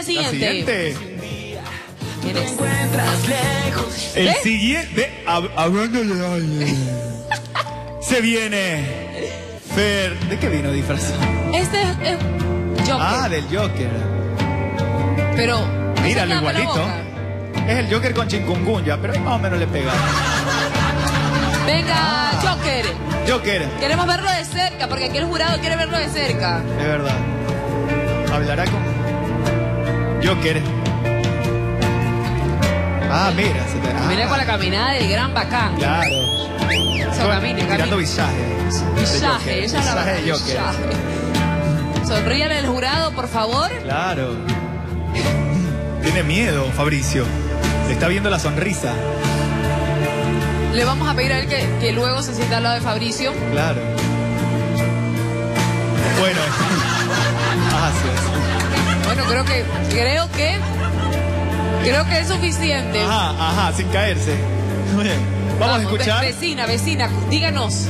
la siguiente? siguiente. ¿Quién es? El ¿Eh? siguiente. hab- Hablando de Se viene. Fer. ¿De qué vino disfrazado? Este es, es Joker. Ah, del Joker. pero. Míralo igualito. Es el Joker con chikungunya, pero ahí más o menos le pega. Venga, Ah. Joker. Joker, Queremos verlo de cerca, porque aquí el jurado quiere verlo de cerca. es verdad. Hablará con. Joker. Ah, mira, se te. ah, Mira con la caminada del gran bacán. Claro. So, camine, camine. visaje. de Visaje, Joker, ella es la Visaje Joker. visaje. Sonríale al jurado, por favor. Claro. Tiene miedo, Fabricio. Se está viendo la sonrisa. Le vamos a pedir a él que, que luego se sienta al lado de Fabricio. Claro. Bueno. Gracias. Bueno, creo que, creo que, creo que es suficiente. Ajá, ajá, sin caerse. Muy bien. Vamos, a ve- escuchar. Vecina, vecina, díganos.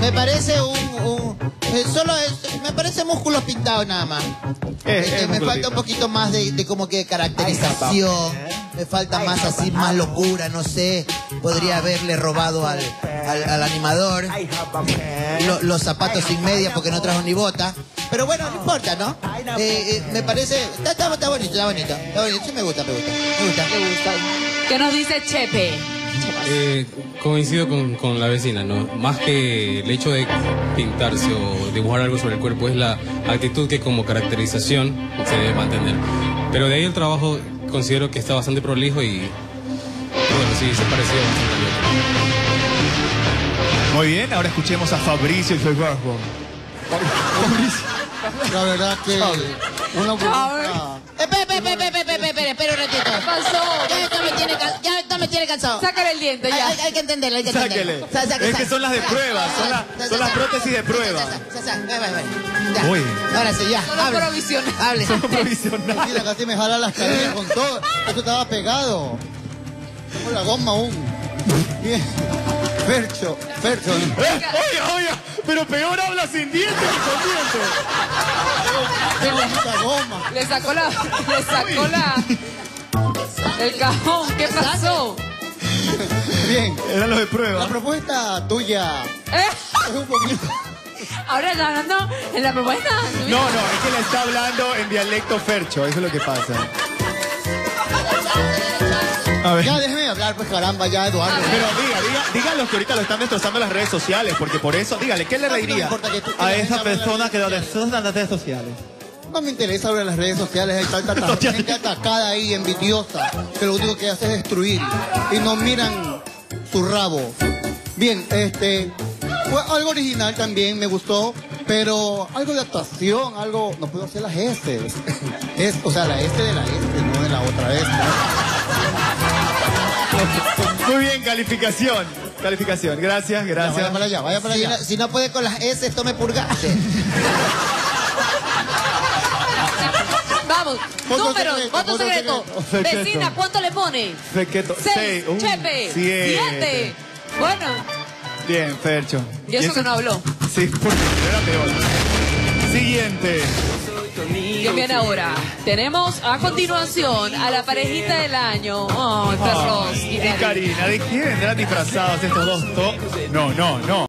Me parece un... un- eh, solo es, me parece músculos pintados nada más. Es- Eh, es me falta un poquito más de, de como que caracterización. Me falta más así, más locura, no sé. Podría haberle robado al, al, al animador lo- los zapatos sin media porque no trajo ni bota. Pero bueno, no importa, ¿no? Eh, eh, me parece... Está, está- está bonito, está bonito. Está bonito. Sí me gusta, me gusta. Me gusta. ¿Qué nos dice Chepe? Eh, coincido con, con la vecina, ¿no? Más que el hecho de pintarse o dibujar algo sobre el cuerpo, es la actitud que como caracterización se debe mantener. Pero de ahí el trabajo considero que está bastante prolijo y, bueno, sí, se pareció bastante. Muy bien, ahora escuchemos a Fabricio y Febarbo. La verdad que una. Espera, espera, espera, espera, espera, espera, espera un ratito. ¿Qué pasó? Ya esto me tiene, ya esto me tiene cansado. Sácale el diente ya. hay- hay que entenderlo, hay que Sáquele. entenderlo. Sa- Es que son las de prueba, son la- las prótesis de prueba. Ya. Muy bien. Ahora sí, ya. Solo Hable. provisional. Hable. Son provisionales. Mira, casi me jala las carillas con todo. Eso estaba pegado. Tengo la goma aún. Bien. Fercho, Fercho. Eh, Oiga, oiga, pero peor habla sin dientes que con dientes. Tengo mucha goma. Le sacó la, le sacó la, el cajón. ¿Qué pasó? Bien. Eran los de La prueba. propuesta tuya ¿Eh? es un poquito... Ahora está hablando en la propuesta. No, no, es que le está hablando en dialecto fercho, eso es lo que pasa. A ver. Ya déjeme hablar, pues caramba, ya Eduardo. Pero diga, diga, diga los que ahorita lo están destrozando en las redes sociales, porque por eso, dígale, ¿qué le No, no reiría importa que tú- que a esa persona que lo destrozan en las redes sociales? No me interesa hablar en las redes sociales, hay tanta ta- gente atacada ahí, envidiosa, que lo único que hace es destruir y no miran su rabo. Bien, este, fue algo original también, me gustó, pero algo de actuación, algo, no puedo hacer las S. Es, o sea, la S de la S, no de la otra S. Muy bien, calificación. Calificación, gracias, Vaya gracias. para allá, vaya para Si allá. no, si no puede con las S, tome purgante. Vamos. Voto Números, secreto, voto secreto. secreto. Vecina, ¿cuánto le pone? Fequeto- Seis. seis, uh, Chepe. siete. Siete. Bueno, Bien, Fercho. y eso que no habló. Sí, porque era peor. Siguiente. ¿Quién viene ahora? Tenemos a continuación a la parejita del año. Ay, perros. Y Karina, ¿de qué vendrán disfrazados estos dos? to- No, no, no.